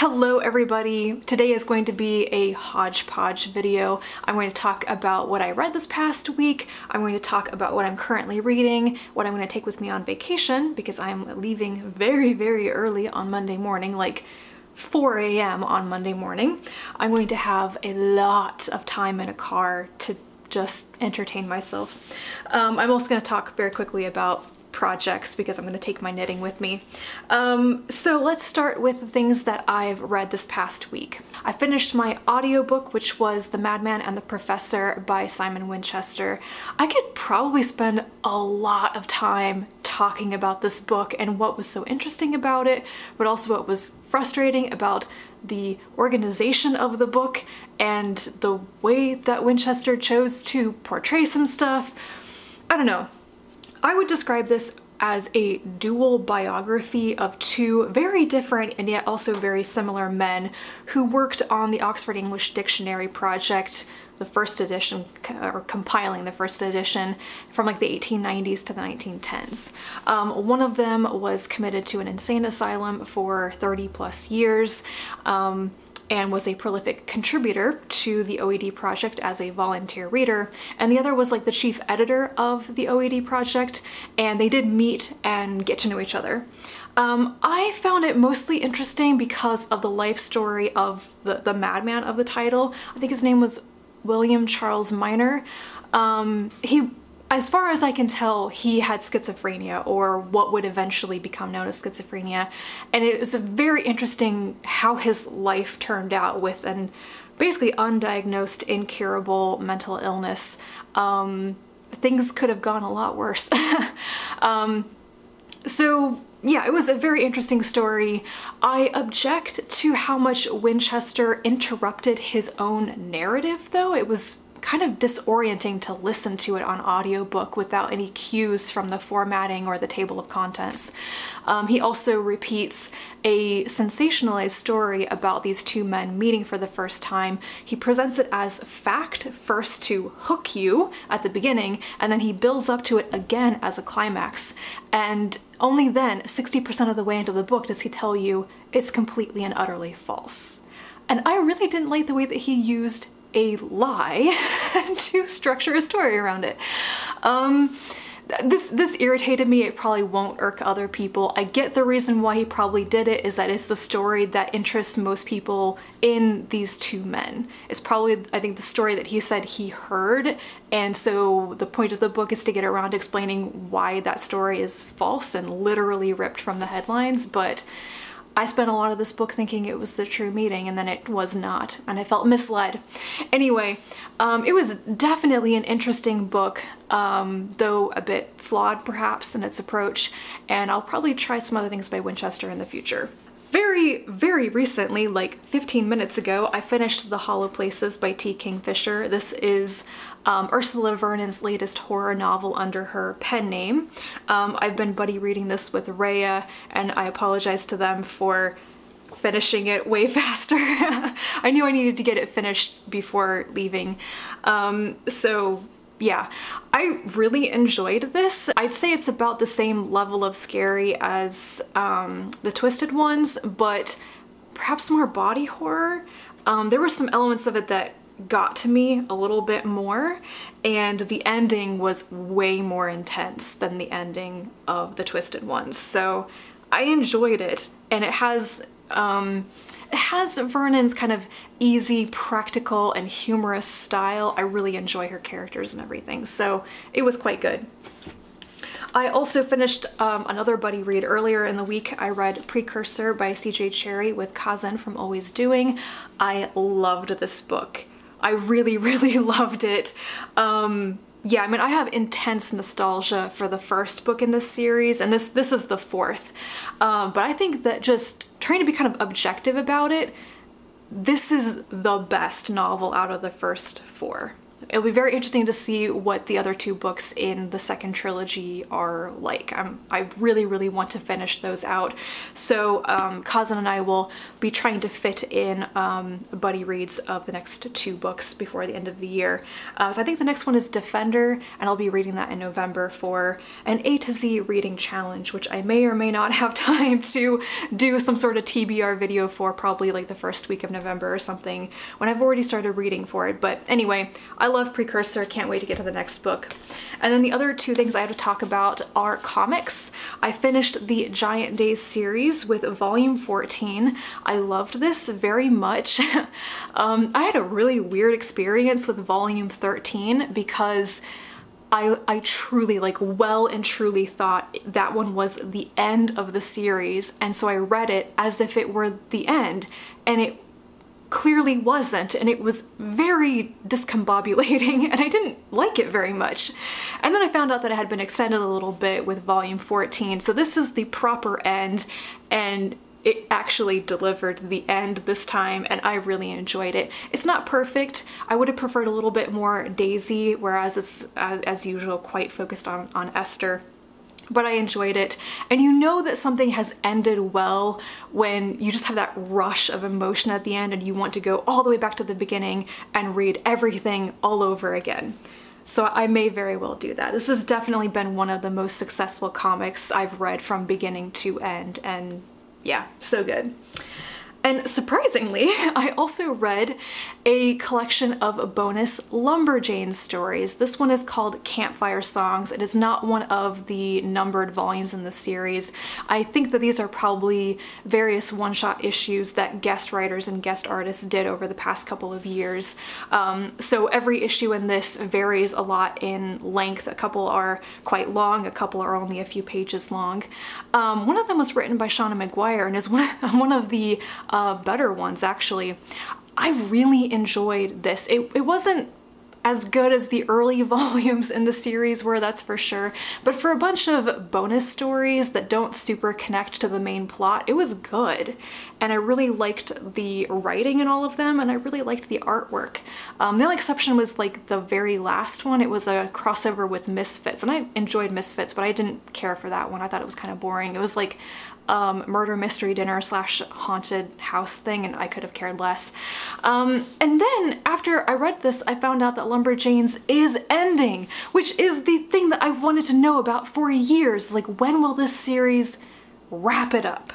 Hello everybody! Today is going to be a hodgepodge video. I'm going to talk about what I read this past week, I'm going to talk about what I'm currently reading, what I'm going to take with me on vacation because I'm leaving very very early on Monday morning, like 4 a.m. on Monday morning. I'm going to have a lot of time in a car to just entertain myself. Um, I'm also going to talk very quickly about projects because I'm going to take my knitting with me. Um, so let's start with the things that I've read this past week. I finished my audiobook which was The Madman and the Professor by Simon Winchester. I could probably spend a lot of time talking about this book and what was so interesting about it, but also what was frustrating about the organization of the book and the way that Winchester chose to portray some stuff. I don't know. I would describe this as a dual biography of two very different and yet also very similar men who worked on the Oxford English Dictionary project, the first edition, or compiling the first edition from like the 1890s to the 1910s. Um, one of them was committed to an insane asylum for 30 plus years. Um, and was a prolific contributor to the OED project as a volunteer reader, and the other was like the chief editor of the OED project, and they did meet and get to know each other. Um, I found it mostly interesting because of the life story of the, the madman of the title. I think his name was William Charles Minor. Um, he as far as I can tell, he had schizophrenia or what would eventually become known as schizophrenia. And it was very interesting how his life turned out with an basically undiagnosed, incurable mental illness. Um, things could have gone a lot worse. um, so yeah, it was a very interesting story. I object to how much Winchester interrupted his own narrative though. It was kind of disorienting to listen to it on audiobook without any cues from the formatting or the table of contents. Um, he also repeats a sensationalized story about these two men meeting for the first time. He presents it as fact first to hook you at the beginning, and then he builds up to it again as a climax. And only then, 60% of the way into the book, does he tell you it's completely and utterly false. And I really didn't like the way that he used a lie to structure a story around it. Um, this this irritated me. It probably won't irk other people. I get the reason why he probably did it is that it's the story that interests most people in these two men. It's probably, I think, the story that he said he heard, and so the point of the book is to get around explaining why that story is false and literally ripped from the headlines, but I spent a lot of this book thinking it was the true meeting and then it was not and I felt misled. Anyway, um, it was definitely an interesting book, um, though a bit flawed perhaps in its approach, and I'll probably try some other things by Winchester in the future. Very, very recently, like 15 minutes ago, I finished The Hollow Places by T. Kingfisher. This is um, Ursula Vernon's latest horror novel under her pen name. Um, I've been buddy reading this with Rhea, and I apologize to them for finishing it way faster. I knew I needed to get it finished before leaving. Um, so yeah, I really enjoyed this. I'd say it's about the same level of scary as um, the Twisted ones, but perhaps more body horror. Um, there were some elements of it that got to me a little bit more and the ending was way more intense than the ending of the Twisted ones. So I enjoyed it and it has um, it has Vernon's kind of easy, practical, and humorous style. I really enjoy her characters and everything, so it was quite good. I also finished um, another buddy read earlier in the week. I read Precursor by CJ Cherryh with Kazan from Always Doing. I loved this book. I really, really loved it. Um, yeah, I mean, I have intense nostalgia for the first book in this series, and this this is the fourth. Um, but I think that just trying to be kind of objective about it, this is the best novel out of the first four. It'll be very interesting to see what the other two books in the second trilogy are like. I'm, I really, really want to finish those out. So um, Kazan and I will be trying to fit in um, buddy reads of the next two books before the end of the year. Uh, so I think the next one is Defender, and I'll be reading that in November for an A to Z reading challenge, which I may or may not have time to do some sort of TBR video for probably like the first week of November or something when I've already started reading for it. But anyway, I love Precursor, can't wait to get to the next book. And then the other two things I have to talk about are comics. I finished the Giant Days series with volume 14. I loved this very much. um, I had a really weird experience with volume 13 because I, I truly, like well and truly thought that one was the end of the series and so I read it as if it were the end and it clearly wasn't and it was very discombobulating and I didn't like it very much. And then I found out that it had been extended a little bit with volume 14 so this is the proper end and it actually delivered the end this time and I really enjoyed it. It's not perfect. I would have preferred a little bit more Daisy whereas it's as, as usual quite focused on, on Esther but I enjoyed it. And you know that something has ended well when you just have that rush of emotion at the end and you want to go all the way back to the beginning and read everything all over again. So I may very well do that. This has definitely been one of the most successful comics I've read from beginning to end and yeah, so good. And surprisingly, I also read a collection of bonus Lumberjane stories. This one is called Campfire Songs. It is not one of the numbered volumes in the series. I think that these are probably various one-shot issues that guest writers and guest artists did over the past couple of years. Um, so every issue in this varies a lot in length. A couple are quite long, a couple are only a few pages long. Um, one of them was written by Seanan McGuire and is one, one of the uh, better ones actually. I really enjoyed this. It, it wasn't as good as the early volumes in the series were, that's for sure. But for a bunch of bonus stories that don't super connect to the main plot, it was good. And I really liked the writing in all of them, and I really liked the artwork. Um, the only exception was like the very last one. It was a crossover with Misfits, and I enjoyed Misfits, but I didn't care for that one. I thought it was kind of boring. It was like um, murder mystery dinner slash haunted house thing and I could have cared less. Um, and then after I read this, I found out that Lumberjanes is ending, which is the thing that I've wanted to know about for years. Like when will this series wrap it up?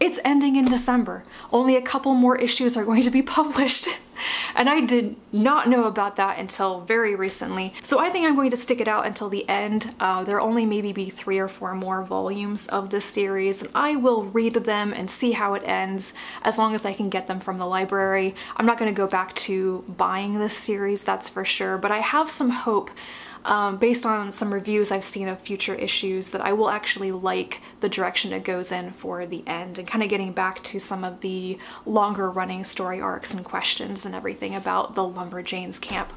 It's ending in December. Only a couple more issues are going to be published. and I did not know about that until very recently. So I think I'm going to stick it out until the end. Uh, there'll only maybe be three or four more volumes of this series and I will read them and see how it ends as long as I can get them from the library. I'm not going to go back to buying this series, that's for sure, but I have some hope um, based on some reviews I've seen of future issues that I will actually like the direction it goes in for the end and kind of getting back to some of the longer running story arcs and questions and everything about the Lumberjanes camp.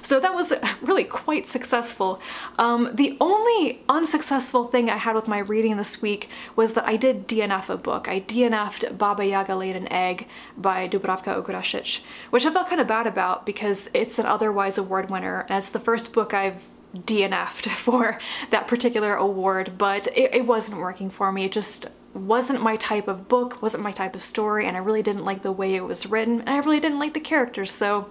So that was really quite successful. Um, the only unsuccessful thing I had with my reading this week was that I did DNF a book. I DNF'd Baba Yaga Laid an Egg by Dubravka Ugrešić, which I felt kind of bad about because it's an otherwise award winner it's the first book I've DNF'd for that particular award, but it, it wasn't working for me. It just wasn't my type of book, wasn't my type of story, and I really didn't like the way it was written, and I really didn't like the characters, so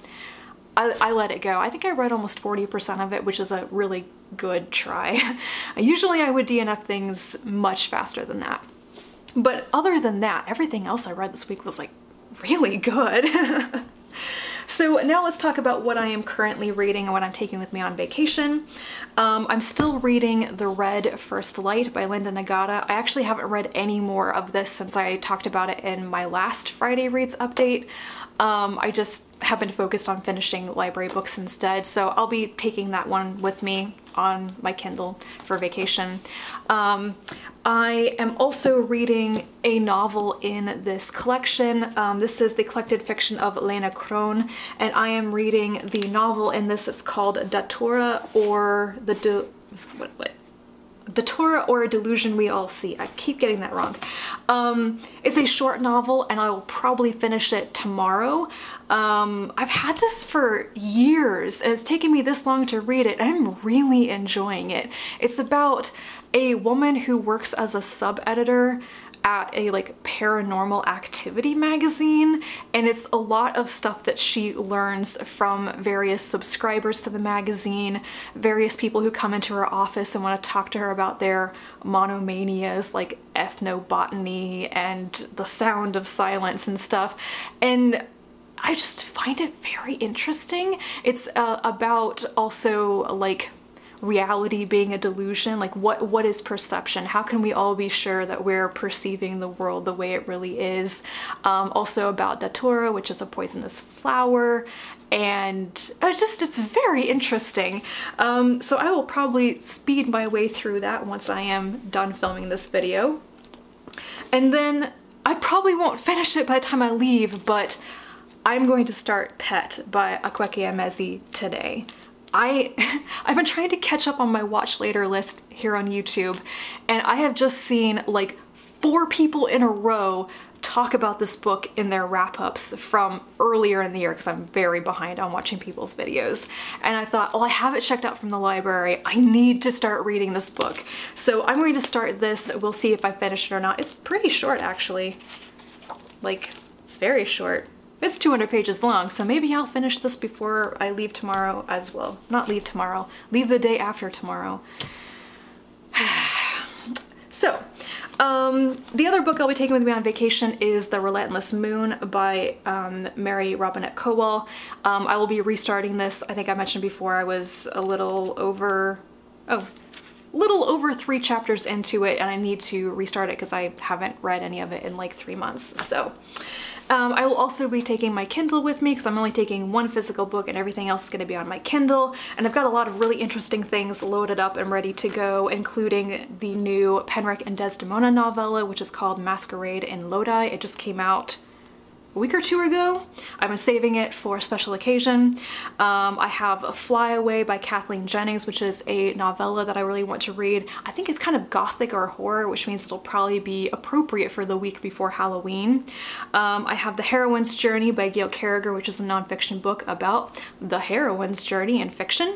I, I let it go. I think I read almost 40% of it, which is a really good try. Usually I would DNF things much faster than that. But other than that, everything else I read this week was like really good. So now let's talk about what I am currently reading and what I'm taking with me on vacation. Um, I'm still reading The Red First Light by Linda Nagata. I actually haven't read any more of this since I talked about it in my last Friday Reads update. Um, I just have been focused on finishing library books instead, so I'll be taking that one with me on my Kindle for vacation. Um, I am also reading a novel in this collection. Um, this is the collected fiction of Leena Krohn, and I am reading the novel in this. It's called Datura or the... what, what? Datura or a Delusion We All See. I keep getting that wrong. Um, it's a short novel and I will probably finish it tomorrow. Um, I've had this for years and it's taken me this long to read it. I'm really enjoying it. It's about a woman who works as a sub-editor at a like paranormal activity magazine and it's a lot of stuff that she learns from various subscribers to the magazine, various people who come into her office and want to talk to her about their monomanias like ethnobotany and the sound of silence and stuff. And I just find it very interesting. It's uh, about also like reality being a delusion? Like what what is perception? How can we all be sure that we're perceiving the world the way it really is? Um, also about datura which is a poisonous flower and it just it's very interesting. Um, so I will probably speed my way through that once I am done filming this video. And then I probably won't finish it by the time I leave but I'm going to start Pet by Akwaeke Emezi today. I, I've been trying to catch up on my watch later list here on YouTube and I have just seen like four people in a row talk about this book in their wrap-ups from earlier in the year because I'm very behind on watching people's videos. And I thought, well, I have it checked out from the library. I need to start reading this book. So I'm going to start this. We'll see if I finish it or not. It's pretty short, actually. Like, it's very short. It's 200 pages long, so maybe I'll finish this before I leave tomorrow as well. Not leave tomorrow, leave the day after tomorrow. so, um, the other book I'll be taking with me on vacation is The Relentless Moon by um, Mary Robinette Kowal. Um, I will be restarting this. I think I mentioned before I was a little over, oh, little over three chapters into it and I need to restart it because I haven't read any of it in like three months. So um, I will also be taking my Kindle with me because I'm only taking one physical book and everything else is going to be on my Kindle. And I've got a lot of really interesting things loaded up and ready to go, including the new Penric and Desdemona novella, which is called Masquerade in Lodi. It just came out a week or two ago. Been saving it for a special occasion. Um, I have A Flyaway by Kathleen Jennings, which is a novella that I really want to read. I think it's kind of gothic or horror, which means it'll probably be appropriate for the week before Halloween. Um, I have The Heroine's Journey by Gail Carriger, which is a nonfiction book about the heroine's journey in fiction.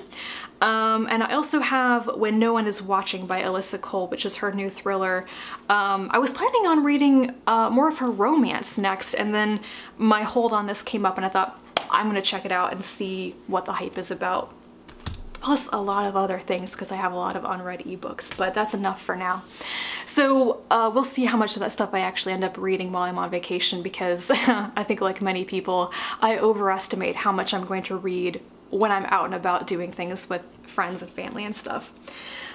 Um, and I also have When No One Is Watching by Alyssa Cole, which is her new thriller. Um, I was planning on reading uh, more of her romance next, and then my hold on this came up and I thought, I'm gonna check it out and see what the hype is about. Plus a lot of other things because I have a lot of unread ebooks, but that's enough for now. So uh, we'll see how much of that stuff I actually end up reading while I'm on vacation because I think like many people, I overestimate how much I'm going to read when I'm out and about doing things with friends and family and stuff.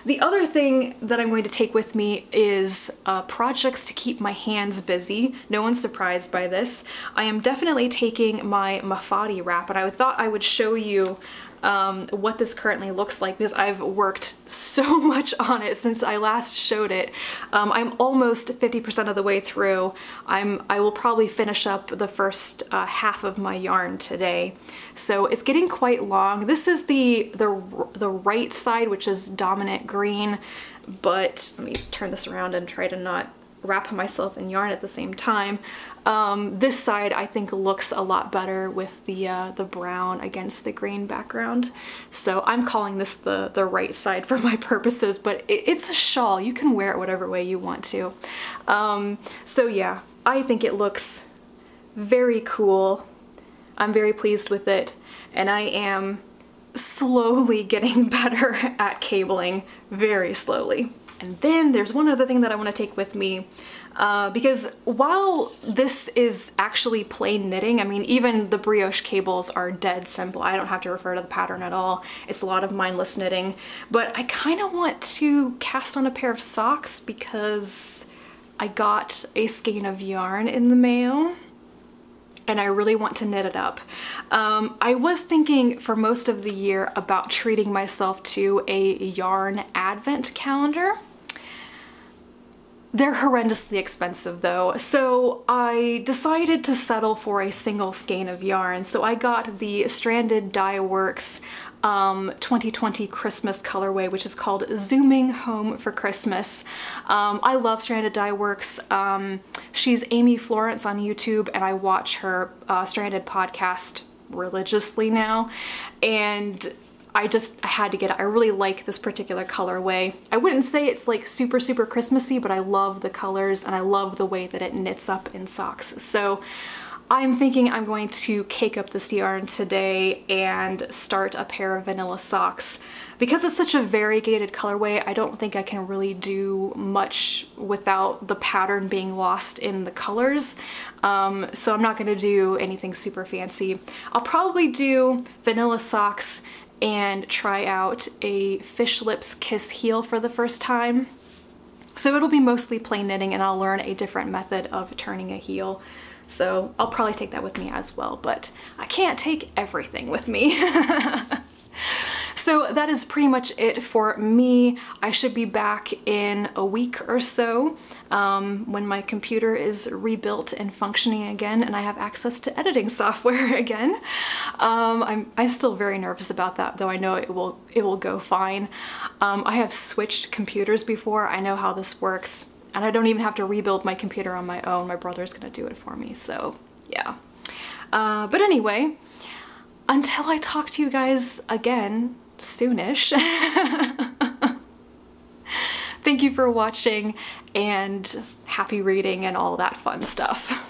The other thing that I'm going to take with me is uh, projects to keep my hands busy. No one's surprised by this. I am definitely taking my Mafati wrap and I thought I would show you um, what this currently looks like because I've worked so much on it since I last showed it. Um, I'm almost 50% of the way through. I'm, I will probably finish up the first uh, half of my yarn today. So it's getting quite long. This is the, the, the right side, which is dominant green, but let me turn this around and try to not wrap myself in yarn at the same time. Um, this side I think looks a lot better with the uh, the brown against the green background. So I'm calling this the, the right side for my purposes, but it, it's a shawl. You can wear it whatever way you want to. Um, so yeah, I think it looks very cool. I'm very pleased with it and I am slowly getting better at cabling, very slowly. And then there's one other thing that I want to take with me uh, because while this is actually plain knitting, I mean, even the brioche cables are dead simple. I don't have to refer to the pattern at all. It's a lot of mindless knitting, but I kind of want to cast on a pair of socks because I got a skein of yarn in the mail and I really want to knit it up. Um, I was thinking for most of the year about treating myself to a yarn advent calendar They're horrendously expensive though, so I decided to settle for a single skein of yarn. So I got the Stranded Dye Works um, 2020 Christmas colorway, which is called Zooming Home for Christmas. Um, I love Stranded Dye Works. Um, she's Amy Florence on YouTube and I watch her uh, Stranded podcast religiously now. And I just I had to get it. I really like this particular colorway. I wouldn't say it's like super, super Christmassy, but I love the colors and I love the way that it knits up in socks. So I'm thinking I'm going to cake up this yarn today and start a pair of vanilla socks. Because it's such a variegated colorway, I don't think I can really do much without the pattern being lost in the colors. Um, so I'm not gonna do anything super fancy. I'll probably do vanilla socks and try out a Fish Lips Kiss heel for the first time. So it'll be mostly plain knitting and I'll learn a different method of turning a heel. So I'll probably take that with me as well, but I can't take everything with me. So that is pretty much it for me. I should be back in a week or so um, when my computer is rebuilt and functioning again and I have access to editing software again. Um, I'm, I'm still very nervous about that though I know it will, it will go fine. Um, I have switched computers before. I know how this works and I don't even have to rebuild my computer on my own. My brother's gonna do it for me, so yeah. Uh, but anyway, until I talk to you guys again soonish. Thank you for watching and happy reading and all that fun stuff.